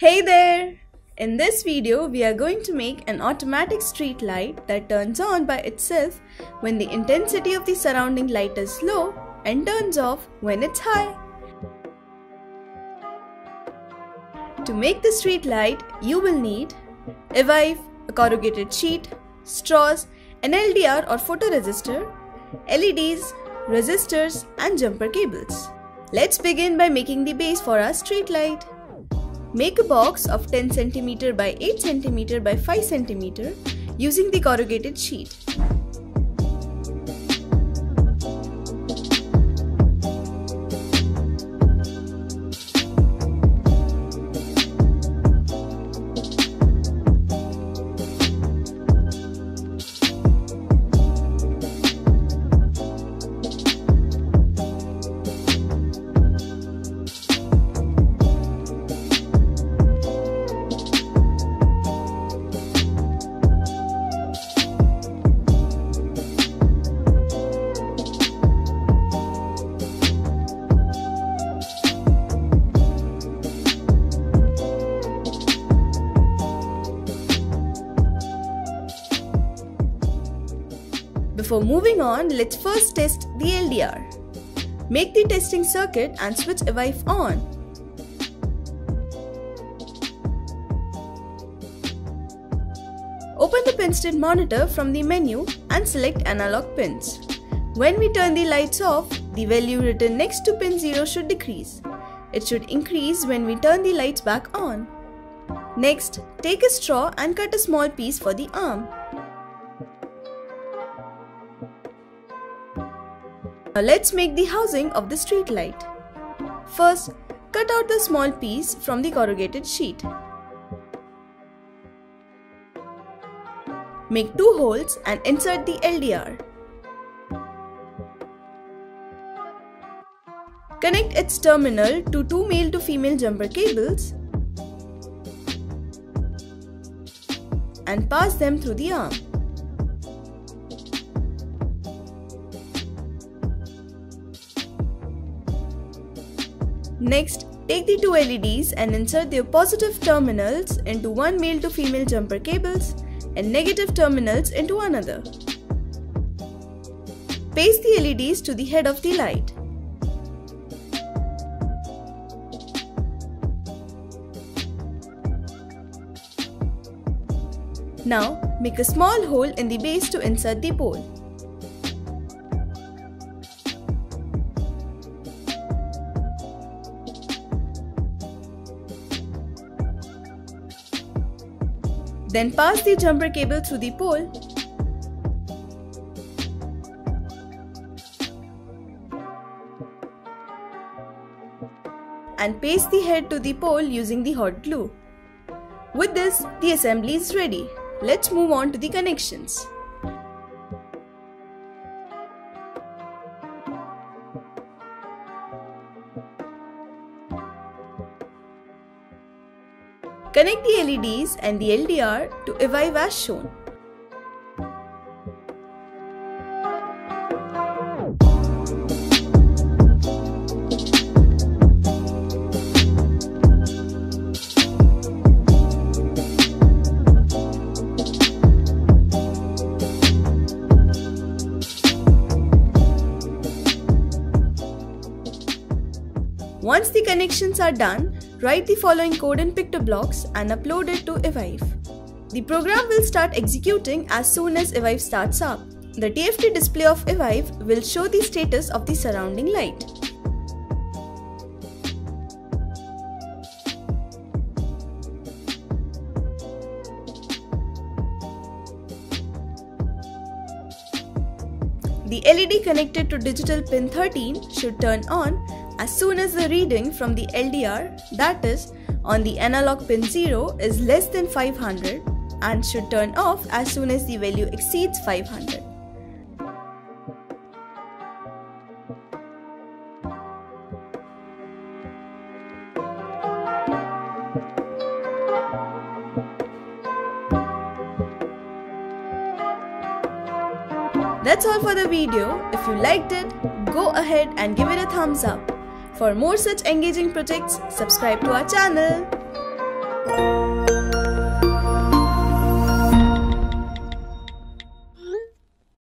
Hey there! In this video, we are going to make an automatic street light that turns on by itself when the intensity of the surrounding light is low and turns off when it's high. To make the street light, you will need a Evive, a corrugated sheet, straws, an LDR or photoresistor, LEDs, resistors and jumper cables. Let's begin by making the base for our street light. Make a box of 10 cm by 8 cm by 5 cm using the corrugated sheet. Before moving on, let's first test the LDR. Make the testing circuit and switch Evive on. Open the pinstate monitor from the menu and select analog pins. When we turn the lights off, the value written next to pin 0 should decrease. It should increase when we turn the lights back on. Next, take a straw and cut a small piece for the arm. Now let's make the housing of the street light. First, cut out the small piece from the corrugated sheet. Make two holes and insert the LDR. Connect its terminal to two male to female jumper cables and pass them through the arm. Next, take the two LEDs and insert their positive terminals into one male to female jumper cables and negative terminals into another. Paste the LEDs to the head of the light. Now, make a small hole in the base to insert the pole. Then pass the jumper cable through the pole. And paste the head to the pole using the hot glue. With this, the assembly is ready. Let's move on to the connections. Connect the LEDs and the LDR to Evive as shown. Once the connections are done, write the following code in PictoBlox and upload it to Evive. The program will start executing as soon as Evive starts up. The TFT display of Evive will show the status of the surrounding light. The LED connected to digital pin 13 should turn on as soon as the reading from the LDR, that is, on the analog pin 0 is less than 500 and should turn off as soon as the value exceeds 500. That's all for the video. If you liked it, go ahead and give it a thumbs up. For more such engaging projects, subscribe to our channel.